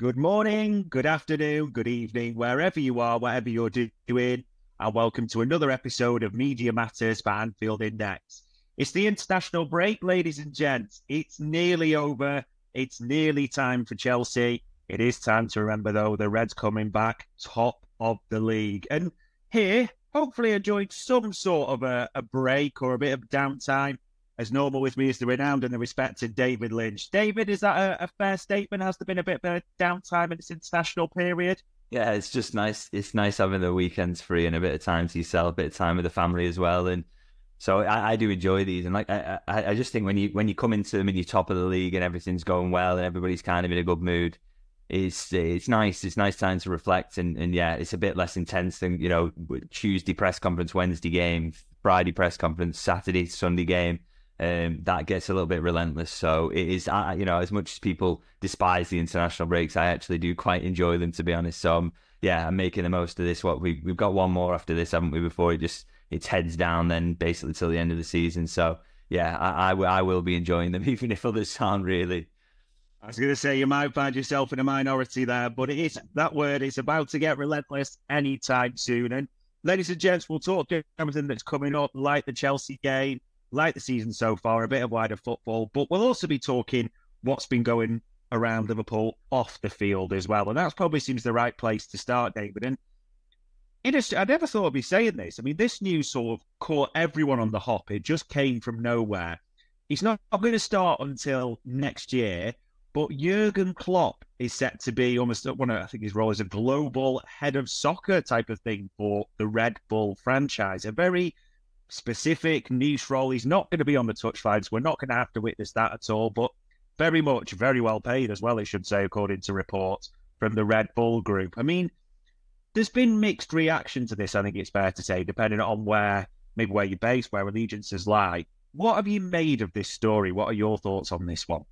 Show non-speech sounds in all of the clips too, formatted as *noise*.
Good morning, good afternoon, good evening, wherever you are, whatever you're doing, and welcome to another episode of Media Matters by Anfield Index. It's the international break, ladies and gents. It's nearly over. It's nearly time for Chelsea. It is time to remember, though, the Reds coming back top of the league. And here, hopefully, enjoyed some sort of a, a break or a bit of downtime as normal with me is the renowned and the respected David Lynch. David, is that a, a, fair statement? Has there been a bit of a downtime in this international period? Yeah, it's just nice. It's nice having the weekends free and a bit of time to yourself, a bit of time with the family as well. And so I, I do enjoy these. And like I, I, just think when you when you come into them and you're top of the league and everything's going well and everybody's kind of in a good mood, it's it's nice. It's nice time to reflect and, and yeah, it's a bit less intense than you know Tuesday press conference, Wednesday game, Friday press conference, Saturday, Sunday game um, that gets a little bit relentless. So it is, uh, you know, as much as people despise the international breaks, I actually do quite enjoy them, to be honest. So um, yeah, I'm making the most of this. What we we've got one more after this, haven't we? Before it just it's heads down, then basically till the end of the season. So yeah, I will be enjoying them, *laughs* even if others aren't really. I was going to say you might find yourself in a minority there, but it is that word is about to get relentless anytime soon. And ladies and gents, we'll talk everything that's coming up, like the Chelsea game, like the season so far, a bit of wider football, but we'll also be talking what's been going around Liverpool off the field as well. And that probably seems the right place to start, David. And I never thought I'd be saying this. I mean, this news sort of caught everyone on the hop. It just came from nowhere. Not, not going to start until next year, but Jurgen Klopp is set to be almost one of, I think his role is a global head of soccer type of thing for the Red Bull franchise. A very specific niche role. He's not going to be on the touchlines. We're not going to have to witness that at all, but very much, very well paid as well, I should say, according to reports from the Red Bull group. I mean, there's been mixed reaction to this, I think it's fair to say, depending on where, maybe where you're based, where allegiances lie. What have you made of this story? What are your thoughts on this one?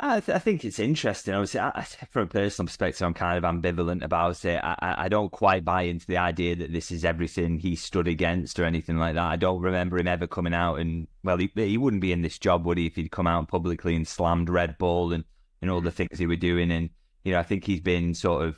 I, th- I, think it's interesting. Obviously, I, from a personal perspective, I'm kind of ambivalent about it. I, I, don't quite buy into the idea that this is everything he stood against or anything like that. I don't remember him ever coming out and, well, he, he wouldn't be in this job, would he, if he'd come out publicly and slammed Red Bull and, and all the mm. things he were doing. And, you know, I think he's been sort of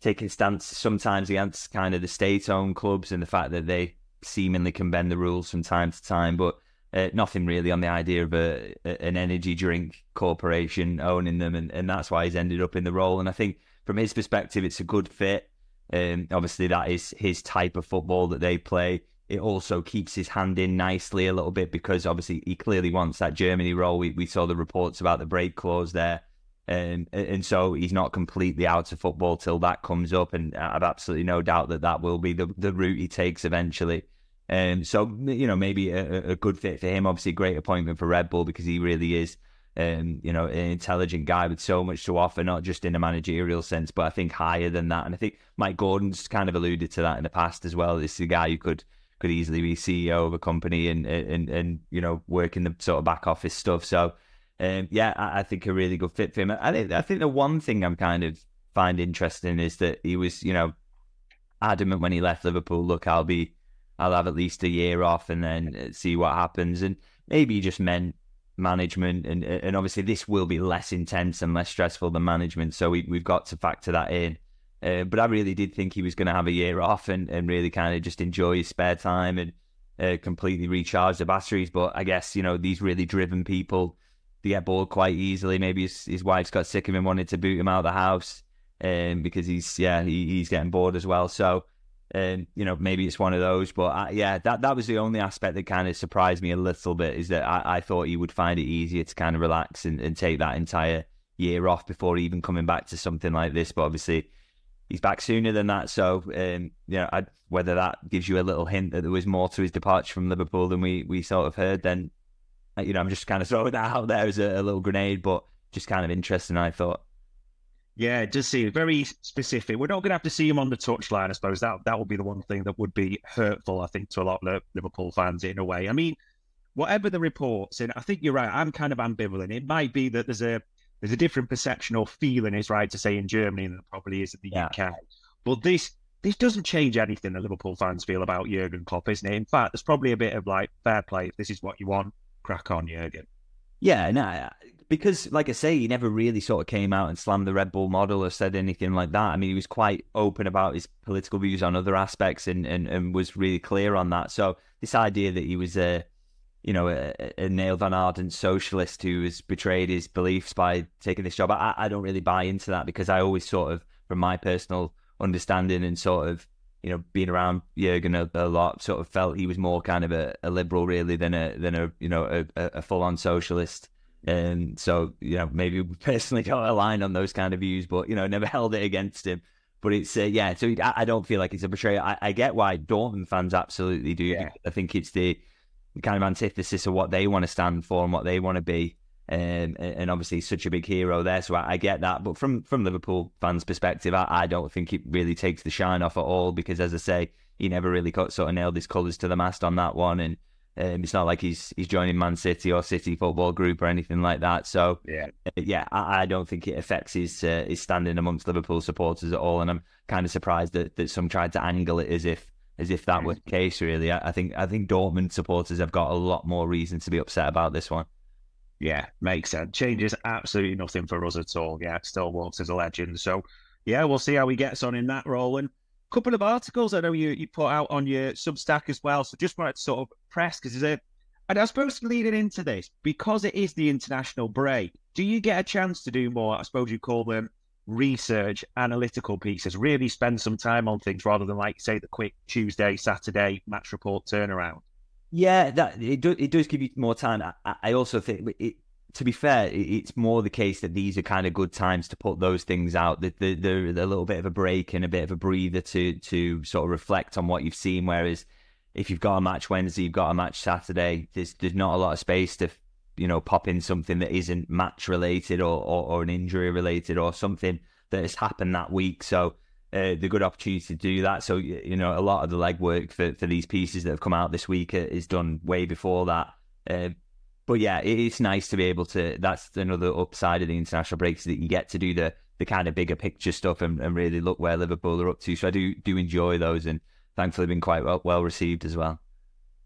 taking stance sometimes against kind of the state owned clubs and the fact that they seemingly can bend the rules from time to time. But uh, nothing really on the idea of a, an energy drink corporation owning them, and, and that's why he's ended up in the role. And I think from his perspective, it's a good fit. Um, obviously, that is his type of football that they play. It also keeps his hand in nicely a little bit because obviously he clearly wants that Germany role. We, we saw the reports about the break clause there. Um, and so he's not completely out of football till that comes up. And I've absolutely no doubt that that will be the, the route he takes eventually. Um, so you know maybe a, a, good fit for him. Obviously, a great appointment for Red Bull because he really is, um, you know, an intelligent guy with so much to offer, not just in a managerial sense, but I think higher than that. And I think Mike Gordon's kind of alluded to that in the past as well. This is a guy who could could easily be CEO of a company and and and you know work in the sort of back office stuff. So um, yeah, I, I, think a really good fit for him. I think I think the one thing I'm kind of find interesting is that he was you know adamant when he left Liverpool. Look, I'll be I'll have at least a year off and then uh, see what happens. And maybe just meant management, and and obviously this will be less intense and less stressful than management. So we we've got to factor that in. Uh, but I really did think he was going to have a year off and, and really kind of just enjoy his spare time and uh, completely recharge the batteries. But I guess you know these really driven people they get bored quite easily. Maybe his, his wife's got sick of him, wanted to boot him out of the house, um, because he's yeah he, he's getting bored as well. So and you know maybe it's one of those but I, yeah that that was the only aspect that kind of surprised me a little bit is that I, I thought he would find it easier to kind of relax and, and take that entire year off before even coming back to something like this but obviously he's back sooner than that so um, you know I, whether that gives you a little hint that there was more to his departure from Liverpool than we we sort of heard then uh, you know I'm just kind of *laughs* throwing that out there as a, a little grenade but just kind of interesting I thought yeah, it does seem very specific. We're not going to have to see him on the touchline, I suppose. That that would be the one thing that would be hurtful, I think, to a lot of Liverpool fans in a way. I mean, whatever the reports, and I think you're right. I'm kind of ambivalent. It might be that there's a there's a different perception or feeling, is right to say, in Germany than probably is in the yeah. UK. But this this doesn't change anything that Liverpool fans feel about Jurgen Klopp, isn't it? In fact, there's probably a bit of like fair play. If this is what you want, crack on, Jurgen. Yeah, no, because, like I say, he never really sort of came out and slammed the Red Bull model or said anything like that. I mean, he was quite open about his political views on other aspects and, and, and was really clear on that. So this idea that he was a, you know, a, a Neil Van Ardent socialist who has betrayed his beliefs by taking this job, I, I don't really buy into that because I always sort of, from my personal understanding and sort of, you know, being around Jurgen a, a lot, sort of felt he was more kind of a, a liberal really than a than a you know a, a full on socialist. And so, you know, maybe we *laughs* personally don't align on those kind of views, but, you know, never *laughs* held it against him. But it's, uh, yeah, so I, I, don't feel like it's a betrayal. I, I, get why Dortmund fans absolutely do. Yeah. I think it's the kind of antithesis of what they want to stand for and what they want to be. Um, and obviously, he's such a big hero there. So I, I, get that. But from, from Liverpool fans' perspective, I, I don't think it really takes the shine off at all because, as I say, he never really got, sort of nailed his colours to the mast on that one. And um, it's not like he's he's joining Man City or City Football Group or anything like that. So yeah, uh, yeah, I, I, don't think it affects his uh, his standing amongst Liverpool supporters at all. And I'm kind of surprised that, that some tried to angle it as if as if that was the case. Really, I, I think I think Dortmund supporters have got a lot more reason to be upset about this one. Yeah, makes sense. Changes absolutely nothing for us at all. Yeah, still walks as a legend. So yeah, we'll see how he gets on in that role. And a couple of articles I know you, you put out on your Substack as well. So just wanted to sort of press because there's a, and I suppose leading into this, because it is the international break, do you get a chance to do more, I suppose you call them research, analytical pieces, really spend some time on things rather than like say the quick Tuesday, Saturday match report turnaround? Yeah, that it, do, it does give you more time. I, I also think it, to be fair, it's more the case that these are kind of good times to put those things out. That they're, they're, a little bit of a break and a bit of a breather to to sort of reflect on what you've seen. Whereas if you've got a match Wednesday, you've got a match Saturday. There's there's not a lot of space to you know pop in something that isn't match related or, or, or an injury related or something that has happened that week. So uh, the good opportunity to do that. So you know a lot of the legwork for for these pieces that have come out this week is done way before that. Uh, but yeah, it's nice to be able to. That's another upside of the international breaks that you get to do the the kind of bigger picture stuff and, and really look where Liverpool are up to. So I do do enjoy those, and thankfully been quite well, well received as well.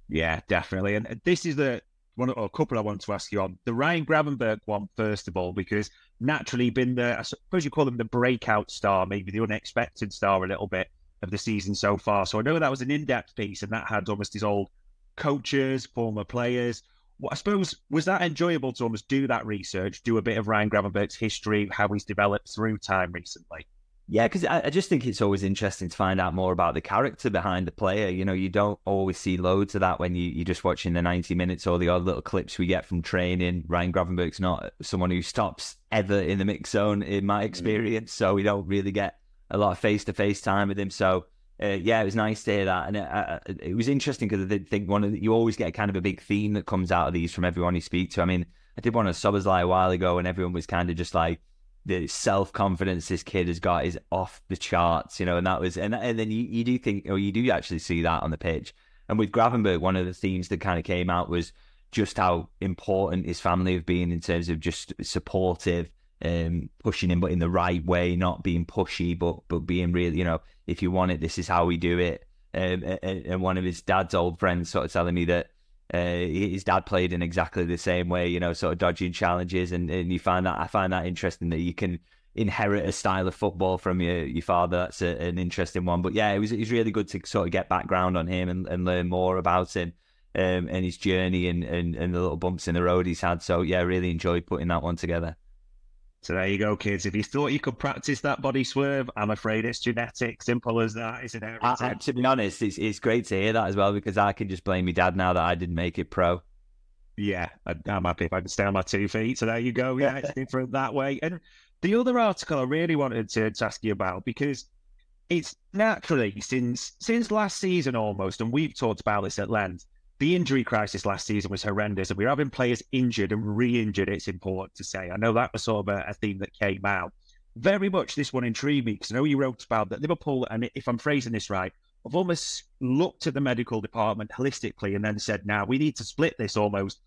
Yeah, definitely. And this is the one or a couple I want to ask you on the Ryan Gravenberch one first of all, because naturally been the I suppose you call him the breakout star, maybe the unexpected star a little bit of the season so far. So I know that was an in-depth piece, and that had almost his old coaches, former players, well, I suppose was that enjoyable to almost do that research, do a bit of Ryan Gravenberch's history, how he's developed through time recently. Yeah, because I, I, just think it's always interesting to find out more about the character behind the player. You know, you don't always see loads of that when you, you're just watching the 90 minutes or the odd little clips we get from training. Ryan Gravenberch's not someone who stops ever in the mix zone, in my mm. experience. So we don't really get a lot of face to face time with him. So uh, yeah, it was nice to hear that, and it, uh, it was interesting because I did think one of the, you always get kind of a big theme that comes out of these from everyone you speak to. I mean, I did one of Szoboszlai a while ago, and everyone was kind of just like the self confidence this kid has got is off the charts, you know, and that was and and then you, you do think or you do actually see that on the pitch. And with Gravenberch, one of the themes that kind of came out was just how important his family have been in terms of just supportive um, pushing him, but in the right way, not being pushy, but but being really, You know, if you want it, this is how we do it. Um, and, and, one of his dad's old friends sort of telling me that uh, his dad played in exactly the same way. You know, sort of dodging challenges, and, and you find that I find that interesting that you can inherit a style of football from your your father. That's a, an interesting one. But yeah, it was it was really good to sort of get background on him and, and learn more about him. Um, and his journey and, and, and the little bumps in the road he's had. So yeah, really enjoyed putting that one together. So there you go, kids. If you thought you could practice that body swerve, I'm afraid it's genetic. Simple as that, isn't it? I, to be honest, it's, it's great to hear that as well because I can just blame my dad now that I didn't make it pro. Yeah, I'm happy if I can stay on my two feet. So there you go. Yeah, it's *laughs* different that way. And the other article I really wanted to, to ask you about because it's naturally since since last season almost, and we've talked about this at length the injury crisis last season was horrendous, and we're having players injured and re-injured. It's important to say. I know that was sort of a, a theme that came out. Very much this one intrigued me because I know you wrote about that Liverpool, and if I'm phrasing this right, I've almost looked at the medical department holistically and then said, now we need to split this almost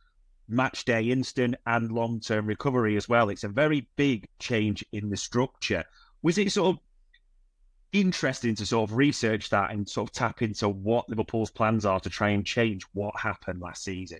match day instant and long term recovery as well. It's a very big change in the structure. Was it sort of interesting to sort of research that and sort of tap into what Liverpool's plans are to try and change what happened last season.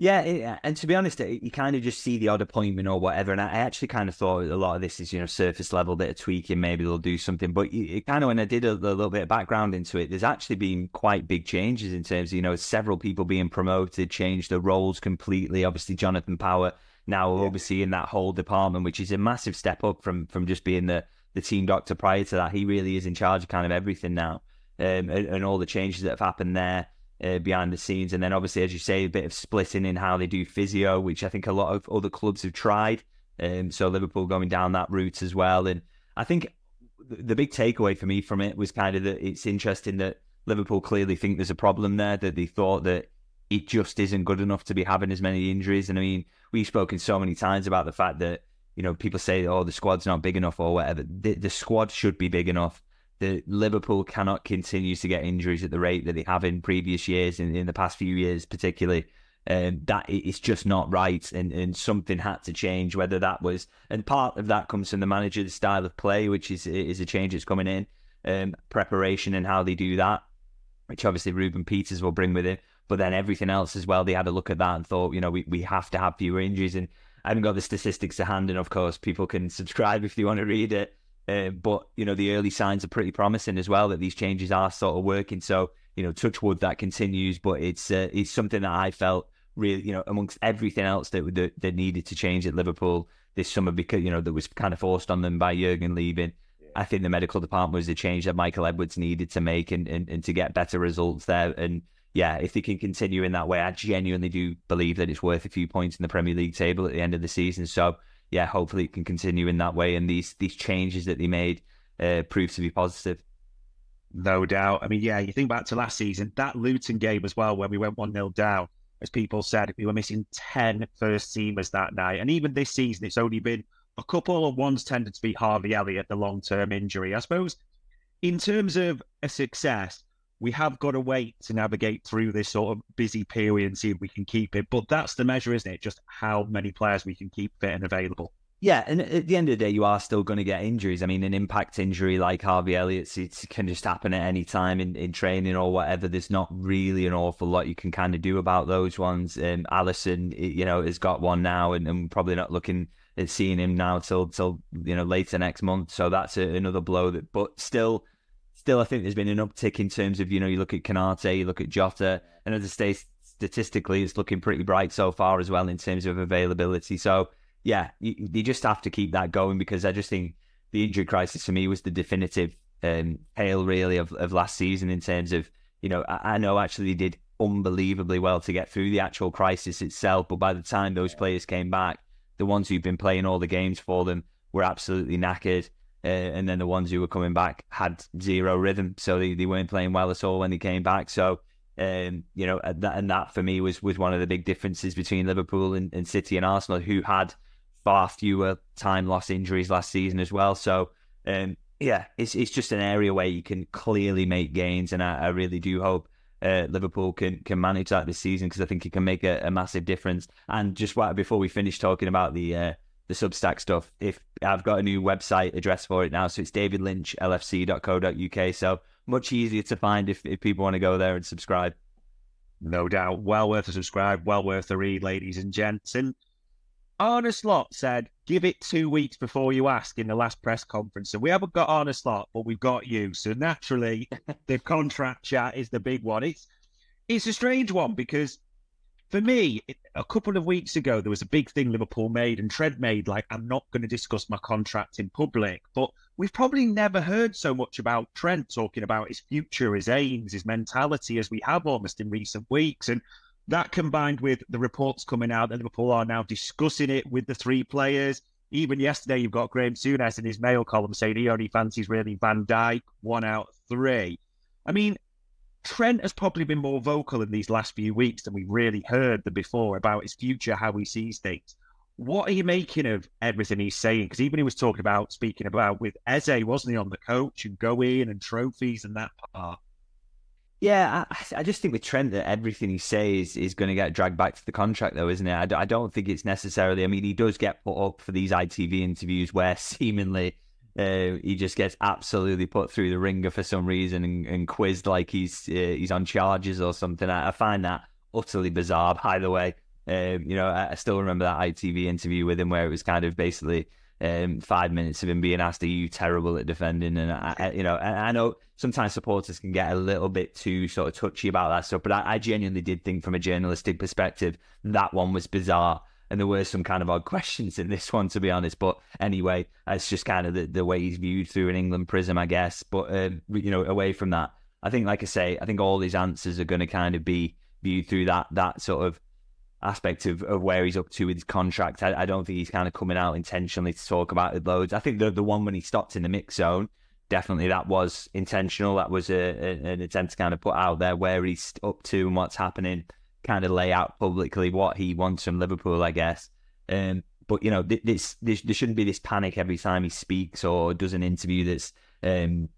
Yeah, it, and to be honest, you kind of just see the odd appointment or whatever. And I actually kind of thought a lot of this is, you know, surface level bit of tweaking. Maybe they'll do something. But it kind of, when I did a, a, little bit of background into it, there's actually been quite big changes in terms of, you know, several people being promoted, changed their roles completely. Obviously, Jonathan Power now yeah. overseeing that whole department, which is a massive step up from from just being the the team doctor prior to that. He really is in charge of kind of everything now, um, and, and all the changes that have happened there uh, behind the scenes. And then obviously, as you say, a bit of splitting in how they do physio, which I think a lot of other clubs have tried. Um, so Liverpool going down that route as well. And I think the big takeaway for me from it was kind of that it's interesting that Liverpool clearly think there's a problem there, that they thought that it just isn't good enough to be having as many injuries. And I mean, we've spoken so many times about the fact that, you know, people say, oh, the squad's not big enough or whatever. The, the squad should be big enough The Liverpool cannot continue to get injuries at the rate that they have in previous years, in, in the past few years particularly. Um, that it's just not right, and, and something had to change. Whether that was, and part of that comes from the manager's style of play, which is is a change that's coming in, um, preparation and how they do that, which obviously Ruben Peters will bring with him But then everything else as well, they had a look at that and thought, you know, we, we have to have fewer injuries. And I haven't got the statistics to hand, and of course, people can subscribe if they want to read it. Uh, but you know the early signs are pretty promising as well that these changes are sort of working. So you know, touch wood that continues, but it's uh, it's something that I felt really you know amongst everything else that, that that needed to change at Liverpool this summer because you know that was kind of forced on them by Jurgen leaving. I think the medical department was the change that Michael Edwards needed to make and, and, and to get better results there. And yeah, if they can continue in that way, I genuinely do believe that it's worth a few points in the Premier League table at the end of the season. So yeah, hopefully it can continue in that way. And these these changes that they made uh, prove to be positive. No doubt. I mean, yeah, you think back to last season, that Luton game as well, when we went 1 0 down, as people said, we were missing 10 first teamers that night. And even this season, it's only been a couple of ones tended to be Harvey Elliott, the long term injury. I suppose in terms of a success, we have got to wait to navigate through this sort of busy period and see if we can keep it. But that's the measure, isn't it? Just how many players we can keep fit and available. Yeah, and at the end of the day, you are still going to get injuries. I mean, an impact injury like Harvey Elliott's, it can just happen at any time in, in training or whatever. There's not really an awful lot you can kind of do about those ones. Um, Alisson, you know, has got one now, and, and probably not looking at seeing him now till till you know later next month. So that's a, another blow. That, but still, still, I think there's been an uptick in terms of, you know, you look at Konate, you look at Jota, and as I say, statistically, it's looking pretty bright so far as well in terms of availability. So, yeah, you, you just have to keep that going because I just think the injury crisis for me was the definitive um, tale, really, of, of last season in terms of, you know, I, I know actually they did unbelievably well to get through the actual crisis itself, but by the time those players came back, the ones who've been playing all the games for them were absolutely knackered. Uh, and then the ones who were coming back had zero rhythm, so they, they weren't playing well at all when they came back. So, um, you know, and that, and that for me was was one of the big differences between Liverpool and, and City and Arsenal, who had far fewer time loss injuries last season as well. So, um, yeah, it's it's just an area where you can clearly make gains, and I, I really do hope uh, Liverpool can can manage that this season because I think it can make a, a, massive difference. And just before we finish talking about the uh, the Substack stuff. If I've got a new website address for it now, so it's davidlynchlfc.co.uk. So much easier to find if, if people want to go there and subscribe. No doubt. Well worth a subscribe, well worth a read, ladies and gents. And Arne Slot said, give it two weeks before you ask in the last press conference. So we haven't got Arne Slot, but we've got you. So naturally, *laughs* the contract chat is the big one. It's it's a strange one because for me, a couple of weeks ago, there was a big thing Liverpool made and Trent made, like, I'm not going to discuss my contract in public. But we've probably never heard so much about Trent talking about his future, his aims, his mentality as we have almost in recent weeks. And that combined with the reports coming out that Liverpool are now discussing it with the three players. Even yesterday, you've got Graham Souness in his mail column saying he only fancies really Van Dijk, one out three. I mean, Trent has probably been more vocal in these last few weeks than we've really heard the before about his future, how he sees things. What are you making of everything he's saying? Because even he was talking about speaking about with Eze, wasn't he, on the coach and going and trophies and that part. Yeah, I, I, just think with Trent that everything he says is going to get dragged back to the contract, though, isn't it? I, I don't think it's necessarily. I mean, he does get put up for these ITV interviews where *laughs* seemingly uh, he just gets absolutely put through the ringer for some reason and, and quizzed like he's uh, he's on charges or something. I, I, find that utterly bizarre. By the way, Um, you know, I, I, still remember that ITV interview with him where it was kind of basically um, five minutes of him being asked, "Are you terrible at defending?" And I, I you know, I know sometimes supporters can get a little bit too sort of touchy about that stuff, but I, I genuinely did think, from a journalistic perspective, that one was bizarre and there were some kind of odd questions in this one, to be honest. But anyway, it's just kind of the, the way he's viewed through an England prism, I guess. But um, you know, away from that, I think, like I say, I think all his answers are going to kind of be viewed through that that sort of aspect of, of where he's up to with his contract. I, I don't think he's kind of coming out intentionally to talk about it loads. I think the the one when he stopped in the mix zone, definitely that was intentional. That was a, a, an attempt to kind of put out there where he's up to and what's happening kind of lay out publicly what he wants from Liverpool, I guess. Um, but you know, this, this there shouldn't be this panic every time he speaks or does an interview that's um,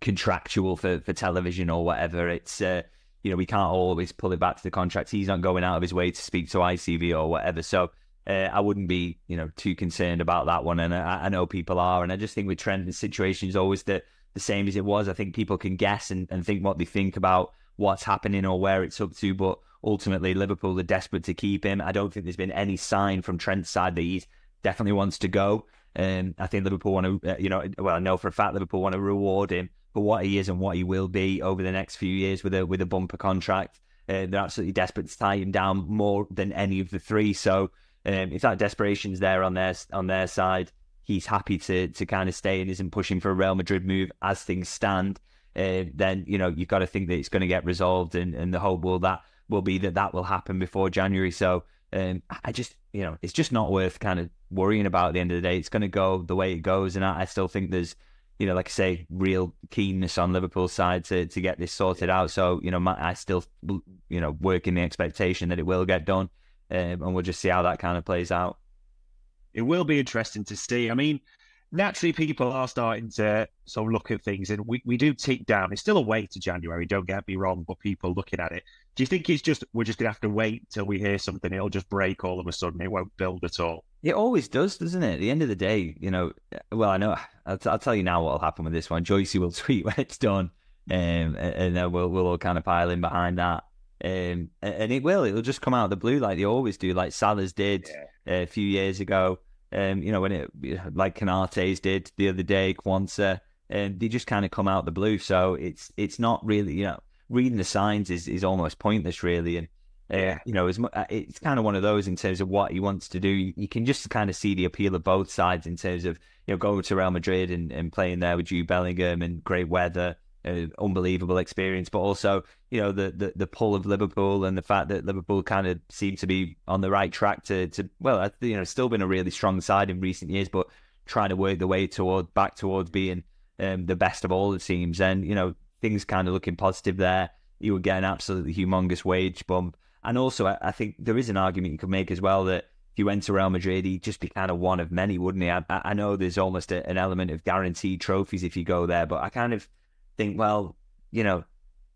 contractual for, for television or whatever. It's uh, you know we can't always pull it back to the contract. He's not going out of his way to speak to ITV or whatever. So uh, I wouldn't be you know too concerned about that one. And I, I know people are, and I just think with Trent, the situation is always the the same as it was. I think people can guess and, and think what they think about what's happening or where it's up to, but ultimately Liverpool are desperate to keep him. I don't think there's been any sign from Trent's side that he definitely wants to go. Um, I think Liverpool want to, uh, you know, well, I know for a fact Liverpool want to reward him for what he is and what he will be over the next few years with a with a bumper contract. Uh, they're absolutely desperate to tie him down more than any of the three. So um, if that desperation's there on their on their side, he's happy to to kind of stay and isn't pushing for a Real Madrid move as things stand. Uh, then you know you've got to think that it's going to get resolved, and, and the hope will that will be that that will happen before January. So um, I just, you know, it's just not worth kind of worrying about at the end of the day. It's going to go the way it goes. And I, I, still think there's, you know, like I say, real keenness on Liverpool's side to, to get this sorted out. So, you know, my, I still, you know, work in the expectation that it will get done. Um, and we'll just see how that kind of plays out. It will be interesting to see. I mean, naturally people are starting to sort of look at things and we, we do tick down. It's still a way to January, don't get me wrong, but people looking at it. Do you think it's just we're just gonna have to wait till we hear something, it'll just break all of a sudden, it won't build at all? It always does, doesn't it? At the end of the day, you know, well, I know, I'll, t- I'll tell you now what'll happen with this one. Joycey will *laughs* tweet when it's done, um, and then we'll, we'll all kind of pile in behind that. Um, and it will, it'll just come out of the blue like they always do, like Salah's did yeah. a few years ago. Um, you know, when it like Konate's did the other day, Quansah, and they just kind of come out the blue. So it's it's not really, you know, reading the signs is, is almost pointless, really. And uh, you know, as uh, it's kind of one of those in terms of what he wants to do. You, you, can just kind of see the appeal of both sides in terms of you know going to Real Madrid and, and playing there with Jude Bellingham and great weather uh, unbelievable experience, but also you know the, the the pull of Liverpool and the fact that Liverpool kind of seem to be on the right track to to well, you know, still been a really strong side in recent years, but trying to work the way toward back towards being um, the best of all the teams, and you know things kind of looking positive there. You would get an absolutely humongous wage bump, and also I, I think there is an argument you could make as well that if you went to Real Madrid, he'd just be kind of one of many, wouldn't he? I, I know there's almost a, an element of guaranteed trophies if you go there, but I kind of think, well, you know,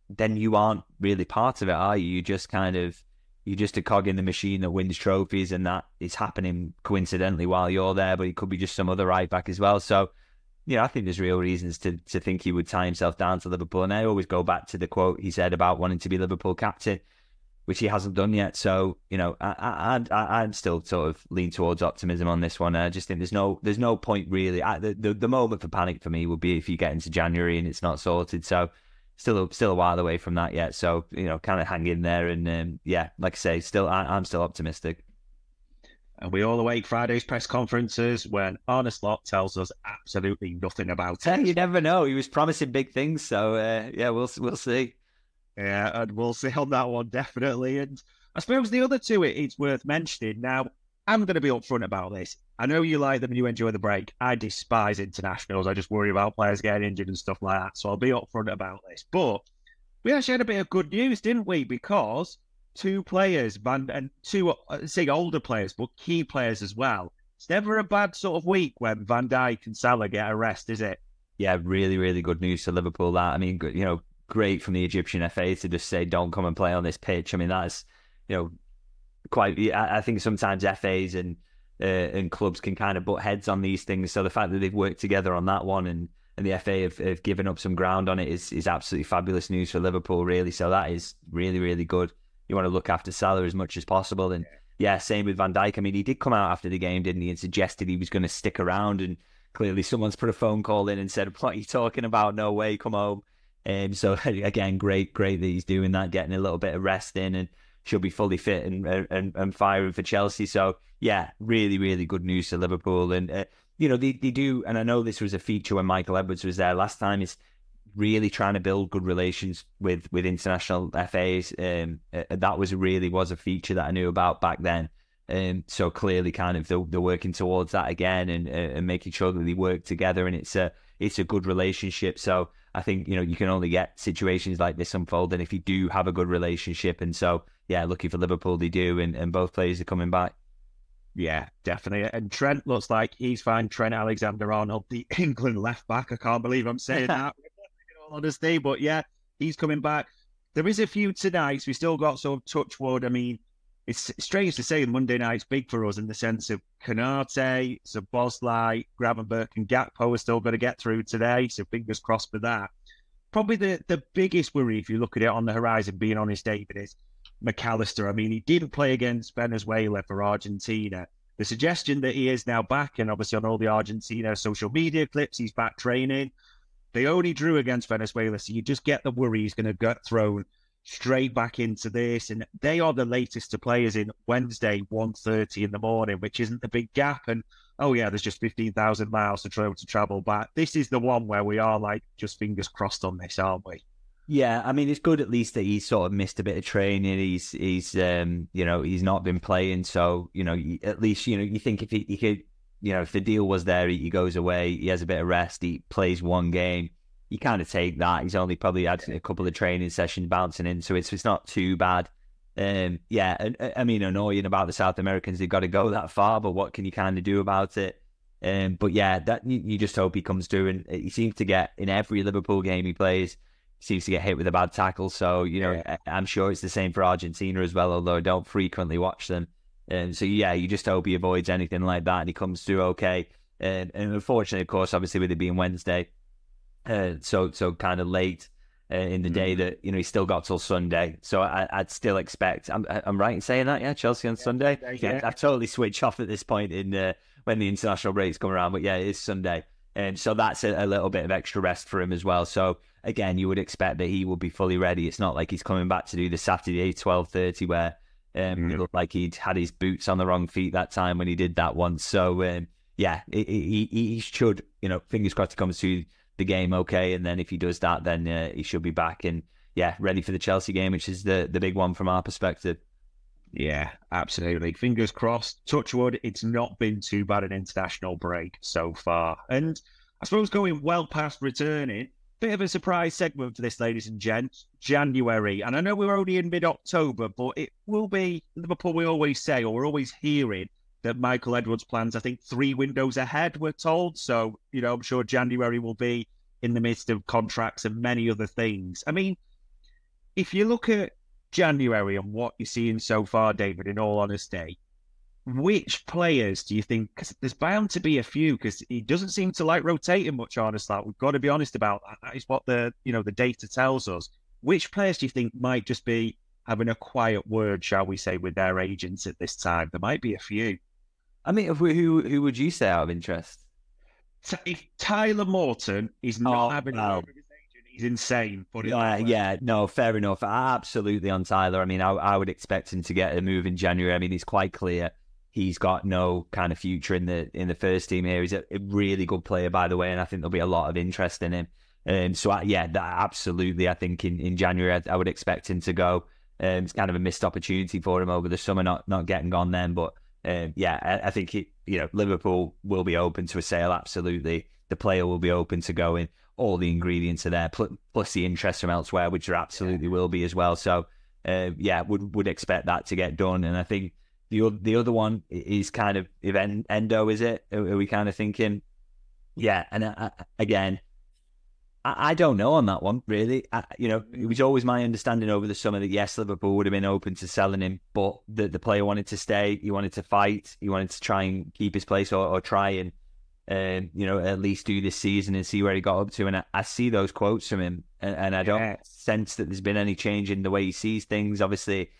then you aren't really part of it, are you? You just kind of you're just a cog in the machine that wins trophies, and that is happening coincidentally while you're there, but it could be just some other right back as well. So, yeah, I think there's real reasons to to think he would tie himself down to Liverpool. And I always go back to the quote he said about wanting to be Liverpool captain, which he hasn't done yet. So, you know, I I I'd still sort of lean towards optimism on this one. I just think there's no there's no point really. I, the, the the moment for panic for me would be if you get into January and it's not sorted. So still still a while away from that yet. So you know, kind of hang in there, and um, yeah, like I say, still I, am still optimistic. And we all await Friday's press conferences when Arne Slot tells us absolutely nothing about it. You never know. He was promising big things, so uh, yeah, we'll we'll see. Yeah, and we'll see on that one definitely. And I suppose the other two, it's worth mentioning. Now, I'm going to be upfront about this. I know you like them and you enjoy the break. I despise internationals. I just worry about players getting injured and stuff like that. So I'll be upfront about this. But we actually had a bit of good news, didn't we? Because two players, and two, uh, say older players, but key players as well. It's never a bad sort of week when Van Dijk and Salah get a rest, is it? Yeah, really, really good news to Liverpool. That I mean, you know, great from the Egyptian FA to just say, "Don't come and play on this pitch." I mean, that's you know, quite. I think sometimes FAs and uh, and clubs can kind of butt heads on these things. So the fact that they've worked together on that one and, and the FA have, have given up some ground on it is, is absolutely fabulous news for Liverpool, really. So that is really, really good. You want to look after Salah as much as possible. And yeah, same with Van Dijk. I mean, he did come out after the game, didn't he, and suggested he was going to stick around. And clearly, someone's put a phone call in and said, "What are you talking about? No way, come home." Um, so *laughs* again, great, great that he's doing that, getting a little bit of rest in, and she'll be fully fit and and, and firing for Chelsea. So yeah, really, really good news to Liverpool. And uh, you know they, they do, and I know this was a feature when Michael Edwards was there last time. Is really trying to build good relations with with international FAs. Um, uh, that was really was a feature that I knew about back then. Um, so clearly, kind of they're, they're working towards that again and, uh, and making sure that they work together, and it's a it's a good relationship. So I think you know you can only get situations like this unfolding if you do have a good relationship, and so yeah, lucky for Liverpool they do, and, and both players are coming back. Yeah, definitely. And Trent looks like he's fine. Trent Alexander Arnold, the *laughs* England left back. I can't believe I'm saying *laughs* that In all honesty. But yeah, he's coming back. There is a few tonight. So We still got some touch wood. I mean, it's strange to say Monday night's big for us in the sense of Konate, Szoboszlai, Gravenberch, and Gakpo are still going to get through today. So fingers crossed for that. Probably the, the biggest worry, if you look at it on the horizon, being honest, David, is Mac Allister. I mean, he didn't play against Venezuela for Argentina. The suggestion that he is now back, and obviously on all the Argentina social media clips, he's back training. They only drew against Venezuela, so you just get the worry he's going to get thrown straight back into this. And they are the latest to players in Wednesday, 1.30 in the morning, which isn't a big gap. And oh yeah, there's just 15,000 miles to travel to travel back. This is the one where we are like just fingers crossed on this, aren't we? Yeah, I mean it's good at least that he's sort of missed a bit of training. He's he's um you know he's not been playing, so you know at least you know you think if he, he could you know, if the deal was there, he, goes away, he has a bit of rest, he plays one game. You kind of take that. He's only probably had a couple of training sessions bouncing in, so it's it's not too bad. Um, yeah, and, I mean, annoying about the South Americans, they've got to go that far, but what can you kind of do about it? Um, but yeah, that you, you, just hope he comes through, and he seems to get in every Liverpool game he plays. He seems to get hit with a bad tackle, so you know yeah. I'm sure it's the same for Argentina as well. Although I don't frequently watch them, and so yeah, you just hope he avoids anything like that and he comes through okay. And, and unfortunately, of course, obviously with it being Wednesday, uh, so so kind of late uh, in the mm day that you know he still got till Sunday. So I, would still expect. I'm I'm right in saying that, yeah. Chelsea on yeah, Sunday. Sunday yeah. yeah, I totally switch off at this point in uh, when the international breaks come around. But yeah, it is Sunday, and so that's a, a, little bit of extra rest for him as well. So again, you would expect that he will be fully ready. It's not like he's coming back to do the Saturday twelve thirty where um, mm. It looked like he'd had his boots on the wrong feet that time when he did that once. So um, yeah, he, he, he, should, you know, fingers crossed he comes through the game okay, and then if he does that, then uh, he should be back and yeah, ready for the Chelsea game, which is the the big one from our perspective. Yeah, absolutely. Fingers crossed. Touchwood, it's not been too bad an international break so far, and I suppose going well past returning bit of a surprise segment for this, ladies and gents. January, and I know we're only in mid-October, but it will be Liverpool. We always say, or we're always hearing that Michael Edwards plans. I think three windows ahead. We're told, so you know, I'm sure January will be in the midst of contracts and many other things. I mean, if you look at January and what you're seeing so far, David, in all honesty, which players do you think? Because there's bound to be a few. Because he doesn't seem to like rotating much. Honestly, we've got to be honest about that. That is what the you know the data tells us. Which players do you think might just be having a quiet word, shall we say, with their agents at this time? There might be a few. I mean, who who would you say out of interest? If Tyler Morton is not oh, having a word agent, he's insane. But yeah, yeah, no, fair enough. Absolutely on Tyler. I mean, I, I would expect him to get a move in January. I mean, he's quite clear he's got no kind of future in the in the first team here. He's a, a really good player, by the way, and I think there'll be a lot of interest in him. Um, so I, yeah, that, absolutely. I think in, in January I, I would expect him to go. Um, it's kind of a missed opportunity for him over the summer, not not getting gone then. But um, yeah, I, I think it, you know Liverpool will be open to a sale. Absolutely, the player will be open to going. All the ingredients are there, plus the interest from elsewhere, which there absolutely yeah. will be as well. So uh, yeah, would would expect that to get done. And I think the the other one is kind of event Endo, is it? Are, we kind of thinking? Yeah, and uh, uh, again, I, I, don't know on that one really. I, you know, it was always my understanding over the summer that yes, Liverpool would have been open to selling him, but the the player wanted to stay. He wanted to fight. He wanted to try and keep his place or, or try and. Um, you know, at least do this season and see where he got up to. And I, I see those quotes from him, and, and I don't sense that there's been any change in the way he sees things. Obviously,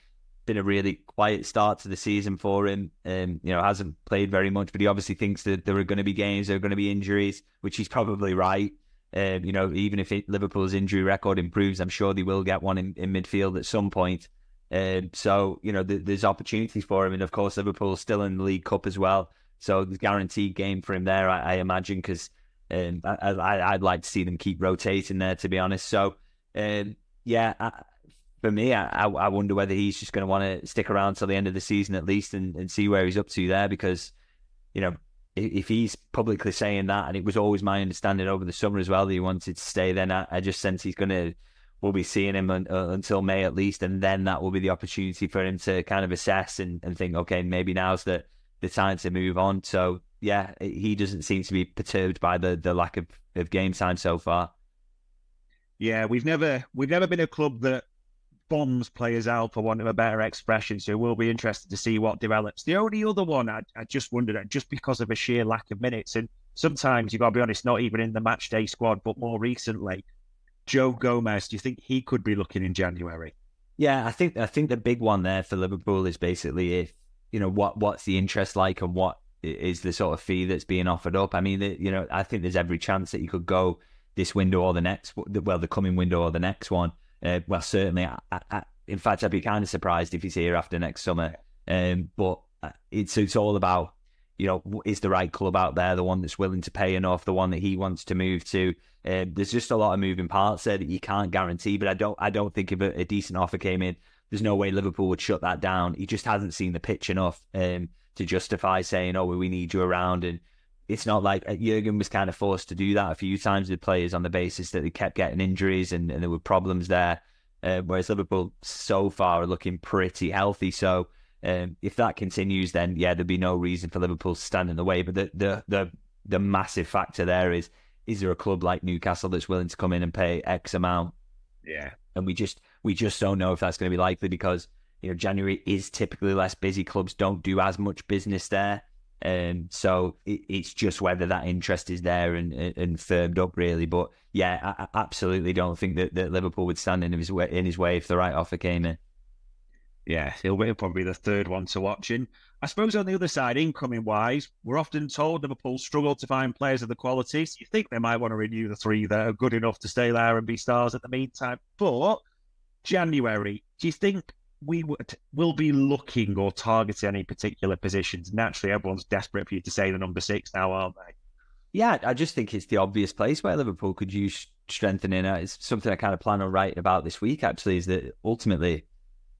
been a really quiet start to the season for him. Um, you know, hasn't played very much, but he obviously thinks that there are going to be games, there are going to be injuries, which he's probably right. Um, you know, even if it, Liverpool's injury record improves, I'm sure they will get one in, in midfield at some point. Um, so, you know, th- there's opportunities for him. And of course, Liverpool's still in the League Cup as well. So there's guaranteed game for him there, I, I imagine, because um, I, would like to see them keep rotating there, to be honest. So, um, yeah, I, for me, I, I wonder whether he's just going to want to stick around till the end of the season at least and, and see where he's up to there because, you know, if he's publicly saying that, and it was always my understanding over the summer as well that he wanted to stay, then I, I just sense he's going to, we'll be seeing him un, uh, until May at least, and then that will be the opportunity for him to kind of assess and, and think, okay, maybe now's the, the time to move on. So, yeah, he doesn't seem to be perturbed by the, the lack of, of game time so far. Yeah, we've never we've never been a club that bombs players out, for want of a better expression. So we'll be interested to see what develops. The only other one I, I just wondered, uh, just because of a sheer lack of minutes, and sometimes you've got to be honest, not even in the match day squad, but more recently, Joe Gomez. Do you think he could be looking in January? Yeah, I think I think the big one there for Liverpool is basically if you know what what's the interest like and what is the sort of fee that's being offered up. I mean, you know, I think there's every chance that you could go this window or the next, well, the coming window or the next one uh, well, certainly. I, I, in fact, I'd be kind of surprised if he's here after next summer. Um, but uh, it's it's all about you know is the right club out there, the one that's willing to pay enough, the one that he wants to move to. Um, there's just a lot of moving parts there that you can't guarantee. But I don't I don't think if a, a, decent offer came in, there's no way Liverpool would shut that down. He just hasn't seen the pitch enough um, to justify saying, "Oh, well, we need you around." And it's not like uh, Jurgen was kind of forced to do that a few times with players on the basis that they kept getting injuries and, and there were problems there. Uh, whereas Liverpool so far are looking pretty healthy. So um, if that continues, then yeah, there'd be no reason for Liverpool to stand in the way. But the the the, the massive factor there is is there a club like Newcastle that's willing to come in and pay X amount? Yeah, and we just we just don't know if that's going to be likely because you know January is typically less busy. Clubs don't do as much business there. Um, so it, it's just whether that interest is there and, and firmed up really. But yeah, I, I absolutely don't think that, that Liverpool would stand in his way in his way if the right offer came in. Yeah, he'll be probably the third one to watch. And I suppose on the other side, incoming wise, we're often told Liverpool struggle to find players of the quality. So you think they might want to renew the three that are good enough to stay there and be stars at the meantime. But January, do you think we would will be looking or targeting any particular positions. Naturally, everyone's desperate for you to say the number six now, aren't they? Yeah, I just think it's the obvious place where Liverpool could use strengthening. Uh, it's something I kind of plan on writing about this week. Actually, is that ultimately,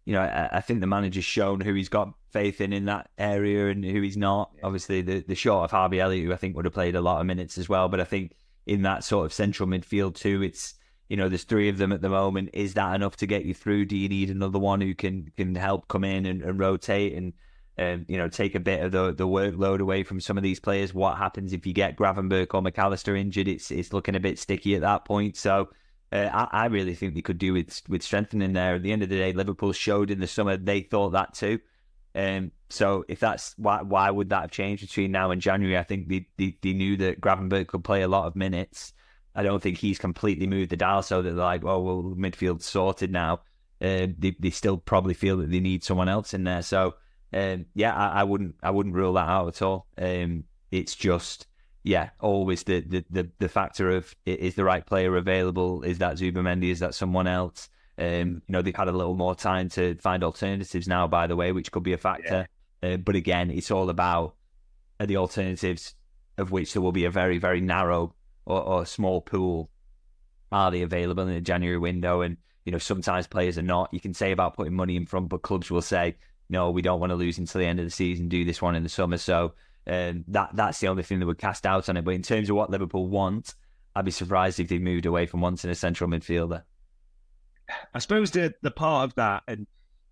you know, I, I think the manager's shown who he's got faith in in that area and who he's not. Yeah. Obviously, the the short of Harvey Elliott, who I think would have played a lot of minutes as well. But I think in that sort of central midfield too, it's you know, there's three of them at the moment. Is that enough to get you through? Do you need another one who can can help come in and, and rotate and um, you know take a bit of the the workload away from some of these players? What happens if you get Gravenberch or Mac Allister injured? It's it's looking a bit sticky at that point. So. Uh, I, I, really think they could do with with strengthening there. At the end of the day, Liverpool showed in the summer they thought that too. Um, so if that's why, why would that have changed between now and January? I think they, they, they knew that Gravenberch could play a lot of minutes. I don't think he's completely moved the dial so that they're like, oh, well, midfield sorted now. Uh, they, they still probably feel that they need someone else in there. So, um, yeah, I, I, wouldn't I wouldn't rule that out at all. Um, it's just, yeah, always the, the, the, the, factor of is the right player available? Is that Zubimendi? Is that someone else? Um, you know, they've had a little more time to find alternatives now, by the way, which could be a factor. Yeah. Uh, but again, it's all about the alternatives, of which there will be a very, very narrow or, or a small pool are they available in the January window? And you know, sometimes players are not. You can say about putting money in front, but clubs will say, no, we don't want to lose until the end of the season. Do this one in the summer. So um, that that's the only thing that would cast doubt on it. But in terms of what Liverpool want, I'd be surprised if they moved away from wanting a central midfielder. I suppose the the part of that, and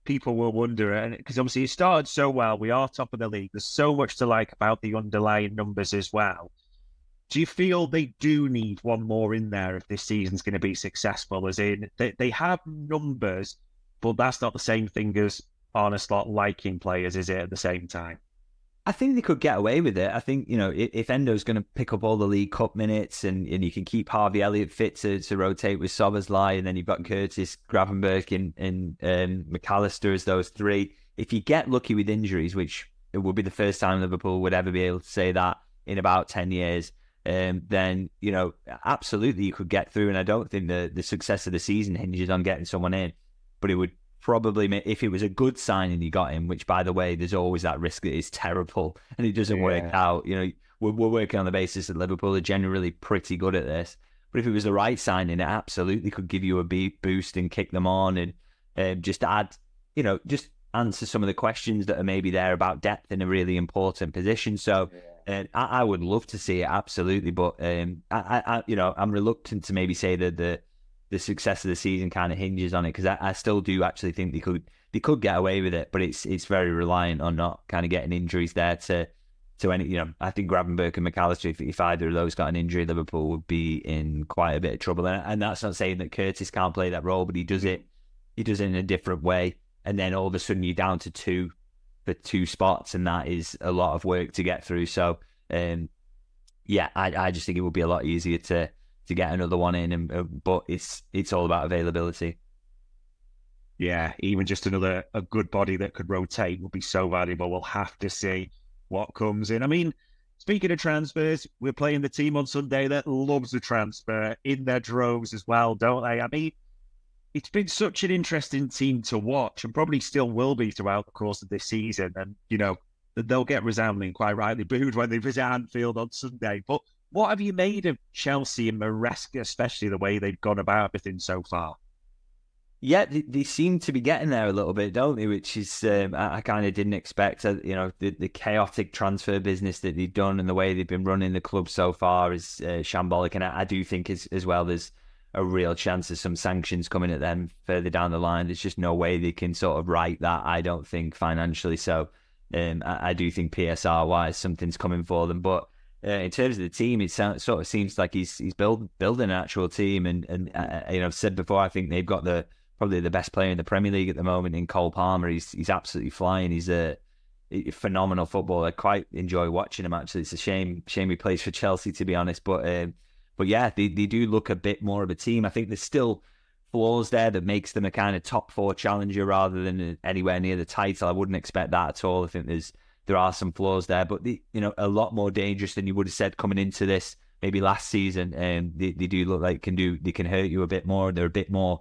people will wonder, and because obviously it started so well, we are top of the league. There's so much to like about the underlying numbers as well do you feel they do need one more in there if this season's going to be successful? As in, they, they have numbers, but that's not the same thing as Arne Slot liking players, is it, at the same time? I think they could get away with it. I think, you know, if, Endo's going to pick up all the League Cup minutes and, and you can keep Harvey Elliott fit to, to rotate with Szoboszlai and then you've got Curtis, Gravenberch and, and um, Mac Allister as those three. If you get lucky with injuries, which it would be the first time Liverpool would ever be able to say that in about 10 years, um, then, you know, absolutely you could get through. And I don't think the, the success of the season hinges on getting someone in, but it would probably if it was a good signing you got him, which by the way, there's always that risk that it's terrible *laughs* and it doesn't yeah. work out. You know, we're, we're working on the basis that Liverpool are generally pretty good at this. But if it was the right signing, it absolutely could give you a boost and kick them on and um, just add, you know, just answer some of the questions that are maybe there about depth in a really important position. So yeah. Uh, I, I, would love to see it absolutely, but um, I, I, you know, I'm reluctant to maybe say that the the success of the season kind of hinges on it because I, I, still do actually think they could they could get away with it, but it's it's very reliant on not kind of getting injuries there to to any you know I think Gravenberch and Mac Allister if, if either of those got an injury, Liverpool would be in quite a bit of trouble. And, and that's not saying that Curtis can't play that role, but he does it he does it in a different way. And then all of a sudden you're down to two for two spots, and that is a lot of work to get through. So um, yeah, I I just think it would be a lot easier to to get another one in. And uh, but it's it's all about availability. Yeah, even just another a good body that could rotate would be so valuable. We'll have to see what comes in. I mean, speaking of transfers, we're playing the team on Sunday that loves a transfer in their droves as well, don't they? I mean, it's been such an interesting team to watch and probably still will be throughout the course of this season. And, you know, they'll get resounding, quite rightly, booed when they visit Anfield on Sunday. But what have you made of Chelsea and Maresca, especially the way they've gone about everything so far? Yeah, they, they seem to be getting there a little bit, don't they? Which is um, I, I kind of didn't expect. Uh, you know, the, the chaotic transfer business that they've done and the way they've been running the club so far is uh, shambolic, and I, I do think as as well there's a real chance of some sanctions coming at them further down the line. There's just no way they can sort of right that. I don't think financially. So um, I, I do think PSR wise something's coming for them, but uh, in terms of the team, it sort of seems like he's he's build, building an actual team, and and uh, you know I've said before, I think they've got the probably the best player in the Premier League at the moment in Cole Palmer. He's he's absolutely flying. He's a, a phenomenal footballer. I quite enjoy watching him. Actually, it's a shame shame he plays for Chelsea to be honest, but um, but yeah, they they do look a bit more of a team. I think there's still flaws there that makes them a kind of top four challenger rather than anywhere near the title. I wouldn't expect that at all. I think there's there are some flaws there, but the, you know, a lot more dangerous than you would have said coming into this maybe last season. And um, they, they do look like can do they can hurt you a bit more. They're a bit more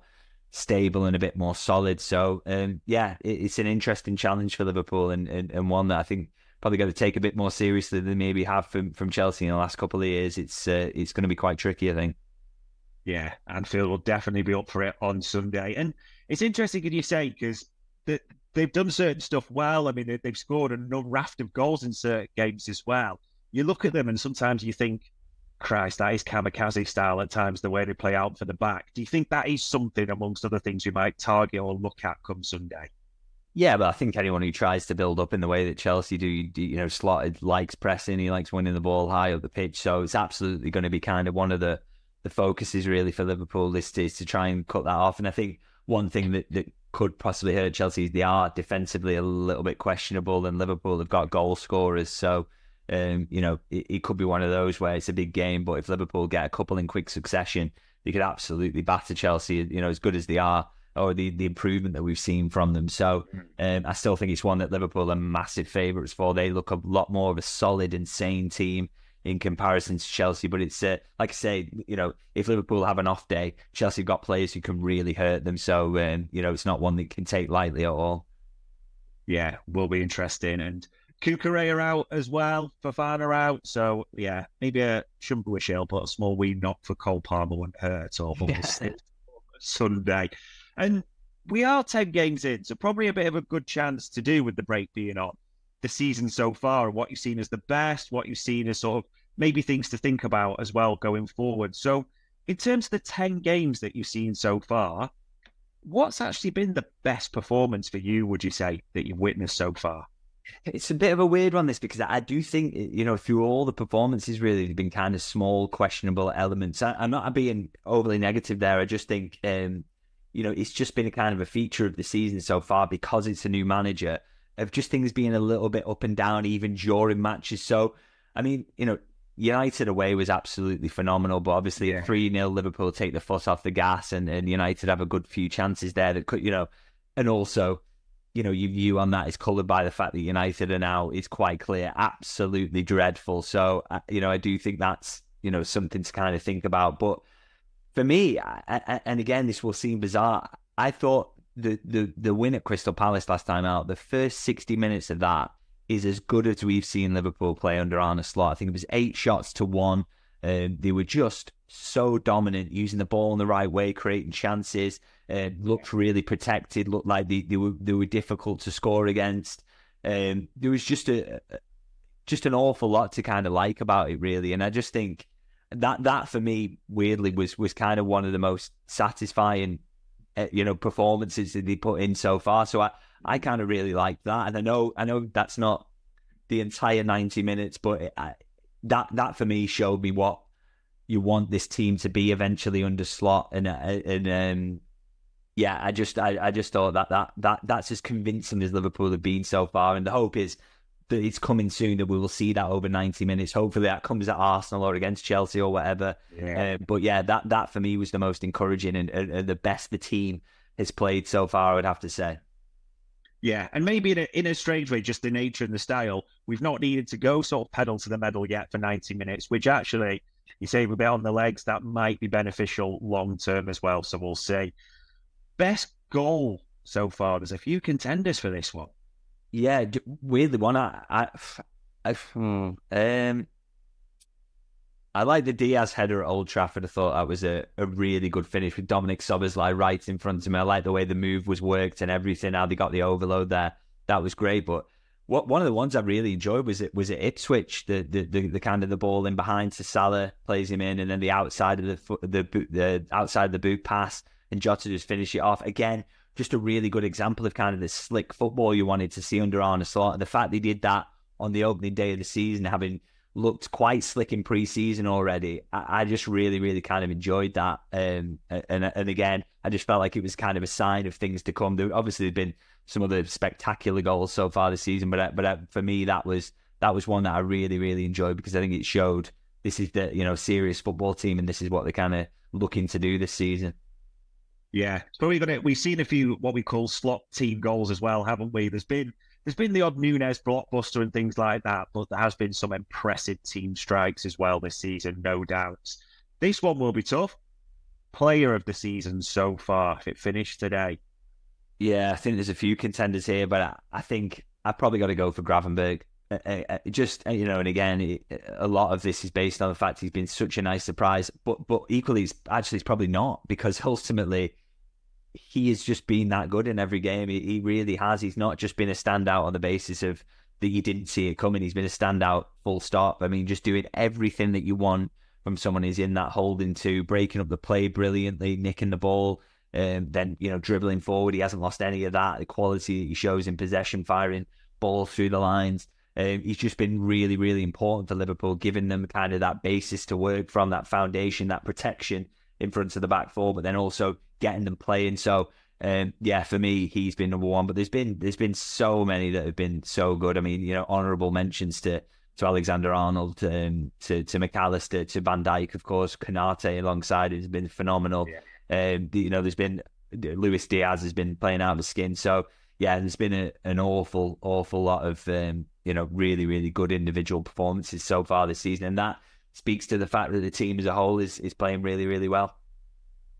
stable and a bit more solid. So um, yeah, it, it's an interesting challenge for Liverpool and, and, and one that I think probably got to take a bit more seriously than maybe have from, from Chelsea in the last couple of years. It's uh, it's going to be quite tricky, I think. Yeah, Anfield will definitely be up for it on Sunday, and it's interesting, can you say, because the they've done certain stuff well. I mean, they, have scored a raft of goals in certain games as well. You look at them and sometimes you think, Christ, that is kamikaze style at times, the way they play out for the back. Do you think that is something amongst other things we might target or look at come Sunday? Yeah, but I think anyone who tries to build up in the way that Chelsea do, you know, slotted likes pressing, he likes winning the ball high up the pitch. So it's absolutely going to be kind of one of the the focuses really for Liverpool this is to try and cut that off. And I think one thing that, that could possibly hurt Chelsea. Is they are defensively a little bit questionable, and Liverpool have got goal scorers. So, um, you know, it, it, could be one of those where it's a big game, but if Liverpool get a couple in quick succession, they could absolutely batter Chelsea, you know, as good as they are, or the, the improvement that we've seen from them. So, hmm. um, I still think it's one that Liverpool are massive favourites for. They look a lot more of a solid, insane team in comparison to Chelsea. But it's uh, like I say, you know, if Liverpool have an off day, Chelsea have got players who can really hurt them. So um, you know, it's not one that can take lightly at all. Yeah, will be interesting. And Cucurella out as well, Fofana out. So yeah, maybe a shouldn't wish ill, but a small wee knock for Cole Palmer wouldn't hurt at all. *laughs* Yeah. Sunday, and we are ten games in, so probably a bit of a good chance to do with the break being on the season so far and what you've seen as the best, what you've seen as sort of maybe things to think about as well going forward. So, in terms of the 10 games that you've seen so far, what's actually been the best performance for you, would you say, that you've witnessed so far? It's a bit of a weird one, this, because I do think, you know, through all the performances, really, they've been kind of small, questionable elements. I, am not being overly negative there. I just think, um, you know, it's just been a kind of a feature of the season so far because it's a new manager of just things being a little bit up and down even during matches. So, I mean, you know, United away was absolutely phenomenal, but obviously Yeah. 3 0 Liverpool take the foot off the gas and, and United have a good few chances there that could, you know, and also, you know, your view on that is coloured by the fact that United are now, is quite clear, absolutely dreadful. So, uh, you know, I do think that's, you know, something to kind of think about. But for me, I, I, and again, this will seem bizarre, I thought the, the, the win at Crystal Palace last time out, the first 60 minutes of that is as good as we've seen Liverpool play under Arne Slot. I think it was eight shots to one. Um, they were just so dominant, using the ball in the right way, creating chances. Uh, looked really protected. Looked like they, they were they were difficult to score against. Um, there was just a- just an awful lot to kind of like about it, really. And I just think that that for me, weirdly, was was kind of one of the most satisfying, uh, you know, performances that they put in so far. So I I kind of really like that. And I know I know that's not the entire ninety minutes, but it, I, that that for me showed me what you want this team to be eventually under slot and uh, and um yeah i just I, I just thought that that that that's as convincing as liverpool have been so far and the hope is that it's coming soon that we will see that over 90 minutes hopefully that comes at arsenal or against chelsea or whatever Yeah. um, but yeah that that for me was the most encouraging and, and, and the best the team has played so far i would have to say Yeah, and maybe in a, in a strange way, just the nature and the style, we've not needed to go sort of pedal to the metal yet for 90 minutes, which actually, you a bit on the legs, that might be beneficial long term as well. So we'll see. Best goal so far. There's a few contenders for this one. Yeah, weirdly one. I, I, I hmm, um, I like the Diaz header at Old Trafford. I thought that was a, a really good finish with Dominik Szoboszlai right in front of me. I like the way the move was worked and everything. How they got the overload there, that was great. But what one of the ones I really enjoyed was it was it Ipswich the the, the the kind of the ball in behind to Salah plays him in, and then the outside of the the boot the outside of the boot pass and Jota just finish it off again. Just a really good example of kind of the slick football you wanted to see under Arne Slot. The fact they did that on the opening day of the season, having looked quite slick in pre-season already. I, I just really, really kind of enjoyed that. Um, and and again, I just felt like it was kind of a sign of things to come. There obviously been some other spectacular goals so far this season, but uh, but uh, for me, that was that was one that I really, really enjoyed because I think it showed this is the you know serious football team and this is what they're kind of looking to do this season. Yeah, so we're gonna we've seen a few what we call slot team goals as well, haven't we? There's been there's been the odd Nunez blockbuster and things like that, but there has been some impressive team strikes as well this season, no doubt. This one will be tough. Player of the season so far, if it finished today. Yeah, I think there's a few contenders here, but I, I think I probably got to go for Gravenberch. Uh, uh, uh, just you know, and again, a lot of this is based on the fact he's been such a nice surprise, but but equally, it's, actually, it's probably not because *laughs* ultimately he has just been that good in every game. He, he really has. He's not just been a standout on the basis of that you didn't see it coming. He's been a standout, full stop. I mean, just doing everything that you want from someone who's in that holding to, breaking up the play brilliantly, nicking the ball, um, then you know dribbling forward. He hasn't lost any of that. The quality he shows in possession, firing ball through the lines. Um, he's just been really, really important for Liverpool, giving them kind of that basis to work from, that foundation, that protection in front of the back four, but then also getting them playing. So um, yeah, for me, he's been number one. But there's been there's been so many that have been so good. I mean, you know, honourable mentions to to Alexander Arnold, um, to to Mac Allister, to Van Dijk, of course, Konate alongside has been phenomenal. Um, you know, there's been Luis Diaz has been playing out of the skin. So yeah, there's been a, an awful, awful lot of um, you know really, really good individual performances so far this season, and that speaks to the fact that the team as a whole is is playing really, really well.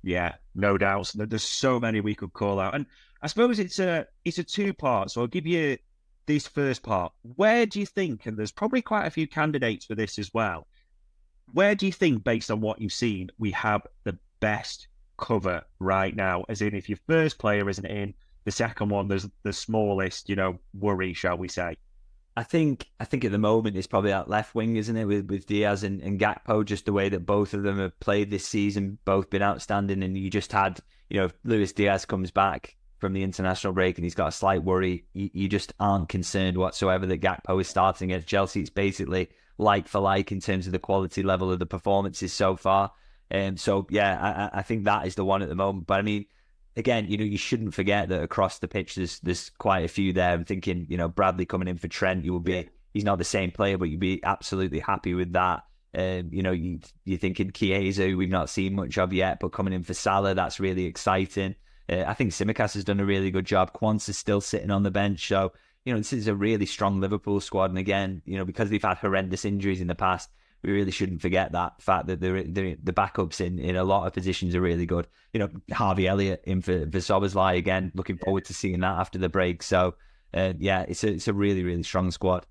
Yeah, no doubts. There's so many we could call out, and I suppose it's a it's a two part. So I'll give you this first part. Where do you think? And there's probably quite a few candidates for this as well. Where do you think, based on what you've seen, we have the best cover right now? As in, if your first player isn't in, the second one there's the smallest, you know, worry, shall we say? I think I think at the moment it's probably that left wing, isn't it, with with Diaz and, and Gakpo, just the way that both of them have played this season, both been outstanding, and you just had, you know, Luis Diaz comes back from the international break and he's got a slight worry, you, you just aren't concerned whatsoever that Gakpo is starting against Chelsea. It's basically like for like in terms of the quality level of the performances so far. And um, so yeah, I, I think that is the one at the moment. But I mean, again, you know, you shouldn't forget that across the pitch, there's there's quite a few there. I'm thinking, you know, Bradley coming in for Trent, you will be. He's not the same player, but you'd be absolutely happy with that. Um, you know, you, you're thinking Chiesa, who we've not seen much of yet, but coming in for Salah, that's really exciting. Uh, I think Tsimikas has done a really good job. Quansah is still sitting on the bench. So, you know, this is a really strong Liverpool squad. And again, you know, because they've had horrendous injuries in the past, we really shouldn't forget that fact that the the backups in, in a lot of positions are really good. You know, Harvey Elliott in for, for Szoboszlai again. Looking forward to seeing that after the break. So, uh, yeah, it's a it's a really really strong squad.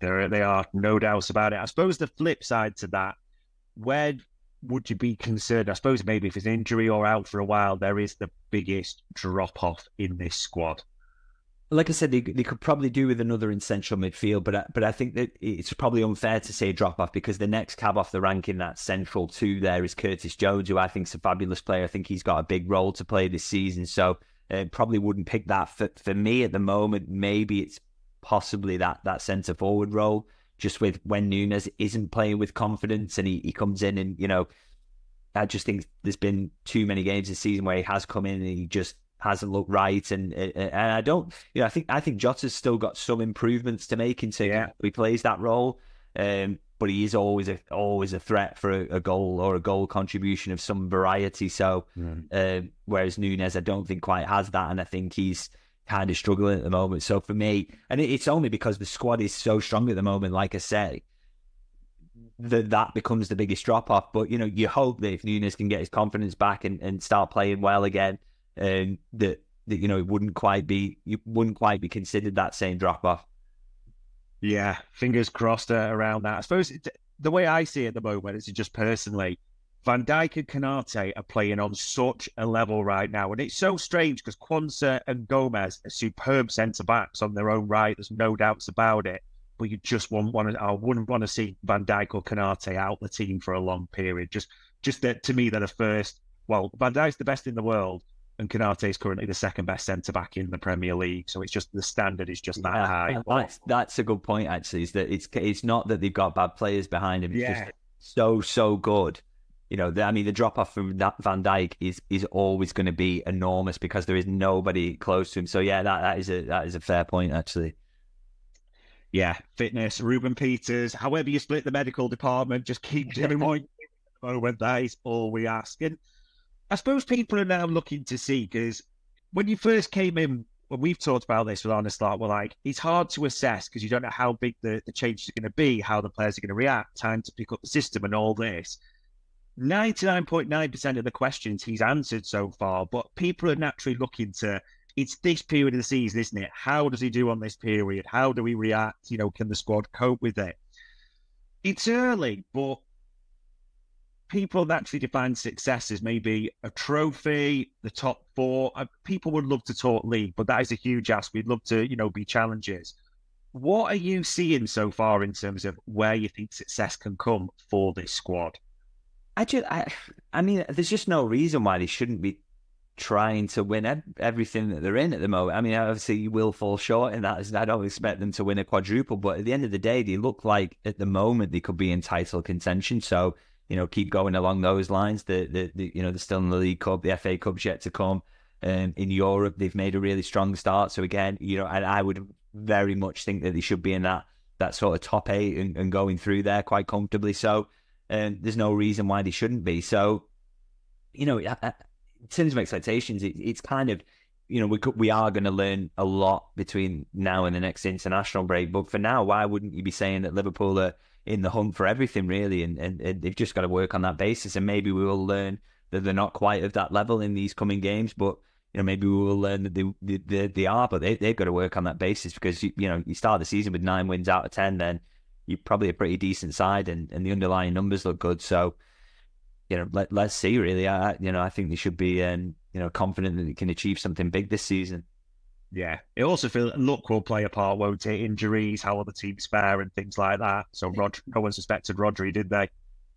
There they are, no doubts about it. I suppose the flip side to that, where would you be concerned? I suppose maybe if it's injury or out for a while, there is the biggest drop off in this squad like I said, they, they could probably do with another in central midfield, but I, but I think that it's probably unfair to say a drop off because the next cab off the rank in that central two there is Curtis Jones, who I think is a fabulous player. I think he's got a big role to play this season, so uh, probably wouldn't pick that for for me at the moment. Maybe it's possibly that that centre forward role, just with when Nunez isn't playing with confidence and he, he comes in and you know. I just think there's been too many games this season where he has come in and he just hasn't looked right, and and I don't, you know, I think I think Jota's still got some improvements to make into yeah. he plays that role, um, but he is always a always a threat for a, a goal or a goal contribution of some variety. So, mm. whereas Nunez, I don't think quite has that, and I think he's kind of struggling at the moment. So for me, and it's only because the squad is so strong at the moment, like I say. That that becomes the biggest drop off, but you know you hope that if Nunez can get his confidence back and, and start playing well again, um, that that you know it wouldn't quite be you wouldn't quite be considered that same drop off. Yeah, fingers crossed uh, around that. I suppose it, the way I see it at the moment is just personally, Van Dijk and Konate are playing on such a level right now, and it's so strange because Quansah and Gomez are superb centre backs on their own right. There's no doubts about it. But you just wouldn't want to. I wouldn't want to see Van Dijk or Konate out the team for a long period. Just, just that to me, they're the first. Well, Van Dijk's the best in the world, and Konate is currently the second best centre back in the Premier League. So it's just the standard is just that yeah, high. That's, that's a good point. Actually, is that it's it's not that they've got bad players behind him. It's yeah. just so so good. You know, the, I mean, the drop off from Van Dijk is is always going to be enormous because there is nobody close to him. So yeah, that that is a that is a fair point actually. Yeah, fitness, Ruben Peters. However you split the medical department, just keep doing *laughs* what. moment. That is all we ask. And I suppose people are now looking to see because when you first came in, when we've talked about this with Honest Start, we're like, it's hard to assess because you don't know how big the, the changes are going to be, how the players are going to react, time to pick up the system, and all this. 99.9% of the questions he's answered so far, but people are naturally looking to it's this period of the season, isn't it? How does he do on this period? How do we react? You know, can the squad cope with it? It's early, but people naturally define success as maybe a trophy, the top four. Uh, people would love to talk league, but that is a huge ask. We'd love to, you know, be challenges. What are you seeing so far in terms of where you think success can come for this squad? I just, I, I mean, there's just no reason why they shouldn't be trying to win everything that they're in at the moment. I mean, obviously, you will fall short in that. I don't expect them to win a quadruple, but at the end of the day, they look like at the moment they could be in title contention. So you know, keep going along those lines. The, the, the you know, they're still in the League Cup, the FA Cup's yet to come. Um, in Europe, they've made a really strong start. So again, you know, I would very much think that they should be in that that sort of top eight and, and going through there quite comfortably. So um, there's no reason why they shouldn't be. So, you know, in terms of expectations, it, it's kind of, you know, we could, we are going to learn a lot between now and the next international break. But for now, why wouldn't you be saying that Liverpool are in the hunt for everything really, and, and, and they've just got to work on that basis. And maybe we will learn that they're not quite at that level in these coming games, but you know maybe we will learn that they they, they are, but they they've got to work on that basis because you, you know you start the season with nine wins out of ten, then you're probably a pretty decent side, and, and the underlying numbers look good. So you know let let's see really. I you know I think they should be um, you know confident that they can achieve something big this season. Yeah, it also feels luck will play a part, won't it? Injuries, how other teams fare, and things like that. So, Rod, no one suspected Rodri, did they?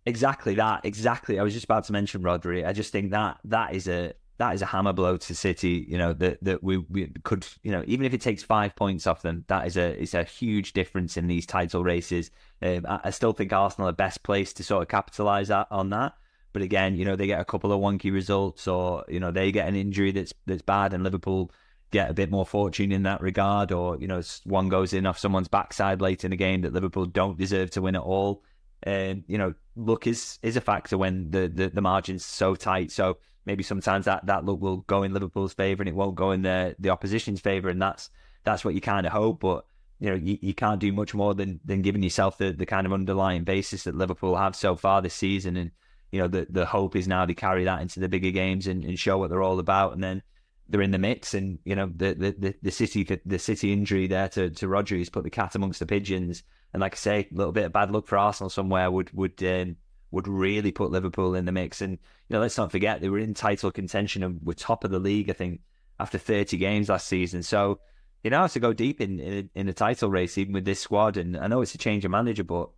Exactly that. Exactly. I was just about to mention Rodri. I just think that that is a that is a hammer blow to City. You know that that we, we could you know even if it takes five points off them, that is a is a huge difference in these title races. Um, I, I, still think Arsenal are best placed to sort of capitalise on that. But again, you know, they get a couple of wonky results, or you know, they get an injury that's that's bad, and Liverpool get a bit more fortune in that regard, or you know, one goes in off someone's backside late in the game that Liverpool don't deserve to win at all. And you know, luck is is a factor when the the, the margin's so tight. So maybe sometimes that that luck will go in Liverpool's favour and it won't go in the the opposition's favour, and that's that's what you kind of hope. But you know, you, you can't do much more than than giving yourself the, the kind of underlying basis that Liverpool have so far this season. And, you know, the the hope is now to carry that into the bigger games and, and show what they're all about. And then they're in the mix. And, you know, the the, the city the city injury there to, to Rodri put the cat amongst the pigeons. And like I say, a little bit of bad luck for Arsenal somewhere would would um, would really put Liverpool in the mix. And, you know, let's not forget they were in title contention and were top of the league, I think, after 30 games last season. So you know, to go deep in, in in the title race, even with this squad. And I know it's a change of manager, but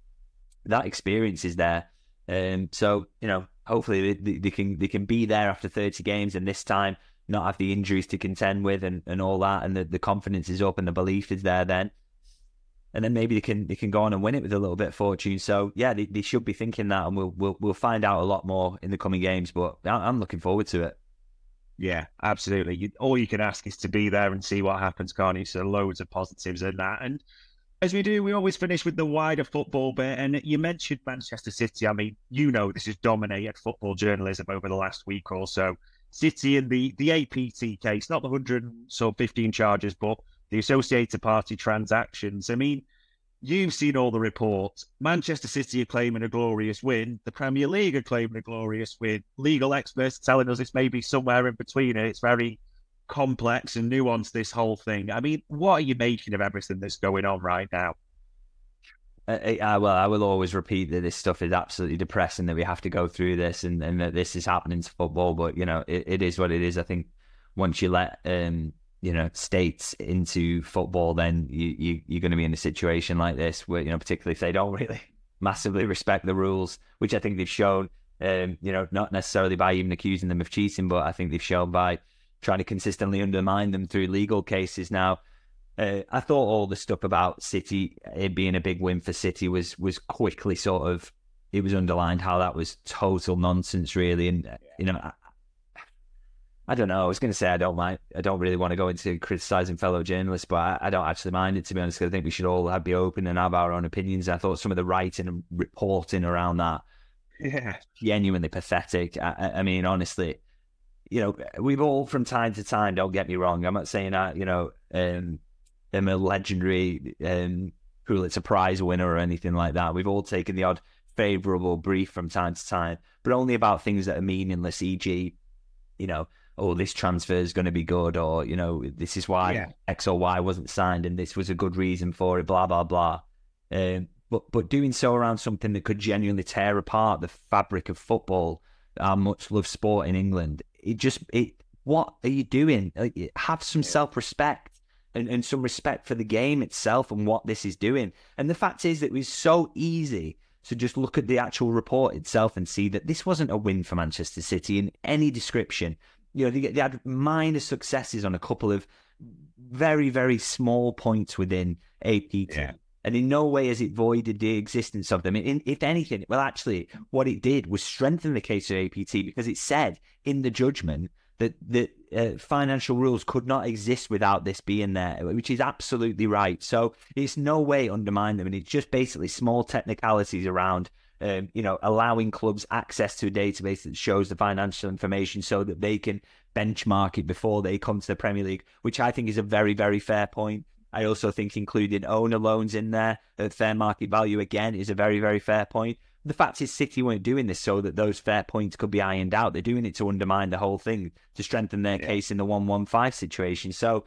that experience is there. Um, so you know, hopefully they, they, can they can be there after 30 games, and this time not have the injuries to contend with, and, and all that, and the, the confidence is up, and the belief is there. Then, and then maybe they can they can go on and win it with a little bit of fortune. So yeah, they, they should be thinking that, and we'll we'll we'll find out a lot more in the coming games. But I'm looking forward to it. Yeah, absolutely. You, all you can ask is to be there and see what happens, can't you? So loads of positives in that. And as we do, we always finish with the wider football bit. And you mentioned Manchester City. I mean, you know this has dominated football journalism over the last week or so. City in the the APT case, not the hundred or fifteen charges, but the associated party transactions. I mean, You've seen all the reports. Manchester City are claiming a glorious win. The Premier League are claiming a glorious win. Legal experts telling us it's maybe somewhere in between it. It's very complex and nuanced, this whole thing. I mean, what are you making of everything that's going on right now? Uh, uh, well, I will always repeat that this stuff is absolutely depressing that we have to go through this and, and that this is happening to football. But, you know, it, it is what it is. I think once you let um, you know states into football, then you, you you're going to be in a situation like this where you know particularly if they don't *laughs* really massively respect the rules, which I think they've shown. Um, you know, not necessarily by even accusing them of cheating, but I think they've shown by trying to consistently undermine them through legal cases. Now, uh, I thought all the stuff about City it being a big win for City was was quickly sort of it was underlined how that was total nonsense, really. And you know, I don't know. I was going to say I don't mind. I don't really want to go into criticizing fellow journalists, but I, I don't actually mind it to be honest. I think we should all be open and have our own opinions. I thought some of the writing and reporting around that, yeah, genuinely pathetic. I, I mean, honestly, you know, we've all from time to time. Don't get me wrong. I'm not saying that. You know, um, I'm a legendary um, Pulitzer Prize winner or anything like that. We've all taken the odd favorable brief from time to time, but only about things that are meaningless. E.g., you know oh, this transfer is going to be good, or you know, this is why yeah. X or Y wasn't signed, and this was a good reason for it. Blah blah blah. Um, but but doing so around something that could genuinely tear apart the fabric of football, our much loved sport in England, it just it. What are you doing? Have some self respect. And, and some respect for the game itself and what this is doing. And the fact is that it was so easy to just look at the actual report itself and see that this wasn't a win for Manchester City in any description you know, they, they had minor successes on a couple of very, very small points within APT. Yeah. And in no way has it voided the existence of them. In, if anything, well, actually, what it did was strengthen the case of APT because it said in the judgment that the uh, financial rules could not exist without this being there, which is absolutely right. So it's no way undermined them, and it's just basically small technicalities around um, you know, allowing clubs access to a database that shows the financial information so that they can benchmark it before they come to the Premier League, which I think is a very, very fair point. I also think including owner loans in there at fair market value again is a very, very fair point. The fact is, City weren't doing this so that those fair points could be ironed out. They're doing it to undermine the whole thing, to strengthen their yeah. case in the 1 1 5 situation. So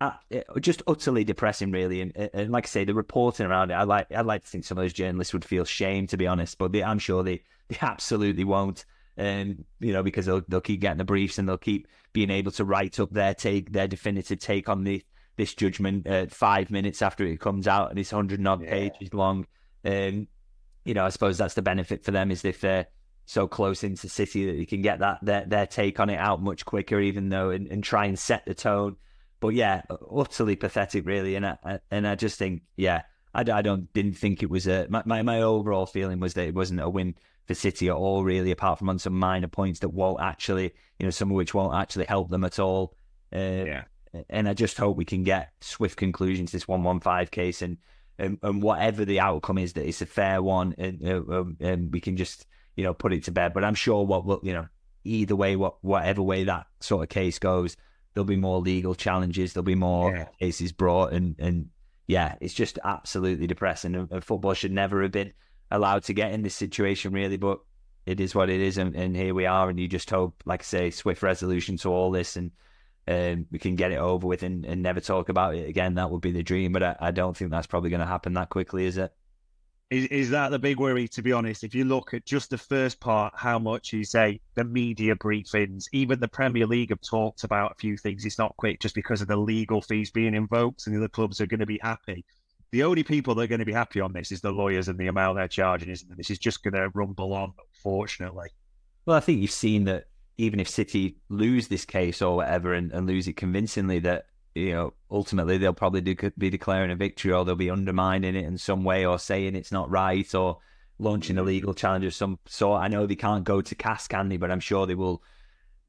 uh, just utterly depressing, really. And, and, like I say, the reporting around it, I like, I'd like to think some of those journalists would feel shame, to be honest. But they, I'm sure they they absolutely won't. And um, you know, because they'll they'll keep getting the briefs and they'll keep being able to write up their take, their definitive take on the this judgment uh, five minutes after it comes out, and it's hundred odd yeah. pages long. And um, you know, I suppose that's the benefit for them is if they're so close into City that they can get that their their take on it out much quicker, even though and, and try and set the tone but yeah, utterly pathetic, really. And I, and I just think, yeah, I, I don't didn't think it was a my, my, my overall feeling was that it wasn't a win for City at all, really, apart from on some minor points that won't actually, you know, some of which won't actually help them at all. Uh, yeah. And I just hope we can get swift conclusions to this 115 case and, and, and whatever the outcome is, that it's a fair one and, um, and we can just, you know, put it to bed. But I'm sure what will, you know, either way, what whatever way that sort of case goes, there'll be more legal challenges, there'll be more yeah. cases brought, and and yeah, it's just absolutely depressing. And, and, football should never have been allowed to get in this situation, really. But it is what it is, and, and here we are. And you just hope, like I say, swift resolution to all this, and um, we can get it over with and, and never talk about it again. That would be the dream, but I, I don't think that's probably going to happen that quickly, is it? Is, is that the big worry, to be honest? If you look at just the first part, how much you say the media briefings, even the Premier League have talked about a few things. It's not quick just because of the legal fees being invoked, and the other clubs are going to be happy. The only people that are going to be happy on this is the lawyers and the amount they're charging, isn't it? This is just going to rumble on, unfortunately. Well, I think you've seen that even if City lose this case or whatever and, and lose it convincingly, that you know, ultimately they'll probably do, be declaring a victory or they'll be undermining it in some way or saying it's not right or launching a mm. legal challenge of some sort. I know they can't go to CAS, can they? But I'm sure they will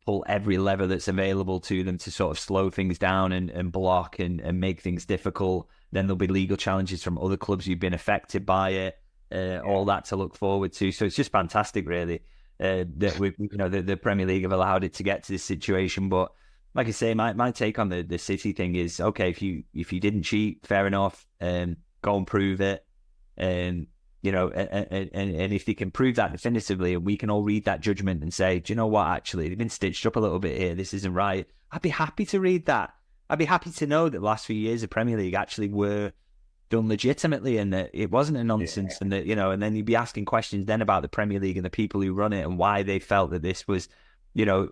pull every lever that's available to them to sort of slow things down and, and block and, and make things difficult. Then there'll be legal challenges from other clubs who've been affected by it. Uh, all that to look forward to. So it's just fantastic, really, uh, that we, you know, the, the Premier League have allowed it to get to this situation. But like I say, my, my take on the, the City thing is okay if you if you didn't cheat, fair enough, um, go and prove it, and um, you know, and, and and if they can prove that definitively, and we can all read that judgment and say, do you know what? Actually, they've been stitched up a little bit here. This isn't right. I'd be happy to read that. I'd be happy to know that the last few years of Premier League actually were done legitimately and that it wasn't a nonsense yeah. and that you know and then you'd be asking questions then about the Premier League and the people who run it and why they felt that this was you know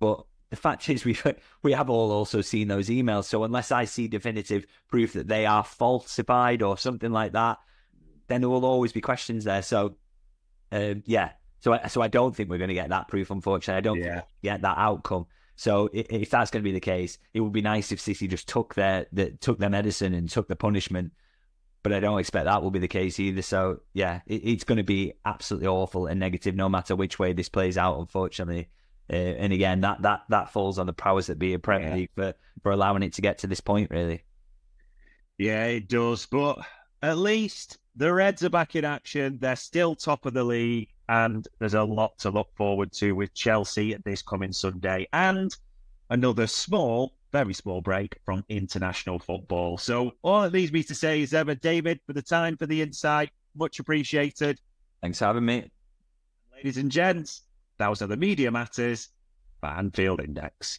but the fact is, we *laughs* we have all also seen those emails. So unless I see definitive proof that they are falsified or something like that, then there will always be questions there. So, um, yeah. So, I, so I don't think we're going to get that proof. Unfortunately, I don't yeah. get that outcome. So, if, that's going to be the case, it would be nice if City just took their the, took their medicine and took the punishment. But I don't expect that will be the case either. So, yeah, it, it's going to be absolutely awful and negative, no matter which way this plays out. Unfortunately. Uh, and again, that that that falls on the powers that be in Premier yeah. League for for allowing it to get to this point, really. Yeah, it does. But at least the Reds are back in action. They're still top of the league, and there's a lot to look forward to with Chelsea at this coming Sunday, and another small, very small break from international football. So all it leaves me to say is ever, David, for the time for the insight, much appreciated. Thanks for having me. Ladies and gents, those are the Media Matters Anfield Index.